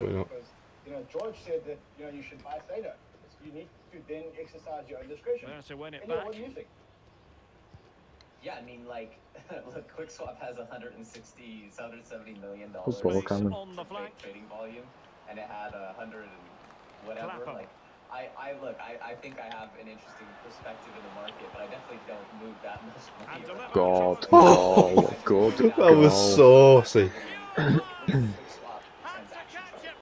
Not. Because, you know, George said that, you know, you should buy Theta. You need to then exercise your own discretion. Well, so when it back. what do you think? Yeah, I mean, like, look, QuickSwap has 160, 170 million dollars On the flank. trading volume, and it had a hundred and whatever. Like, I, I look, I, I think I have an interesting perspective in the market, but I definitely don't move that much money. God. Oh, Oh. That was saucy.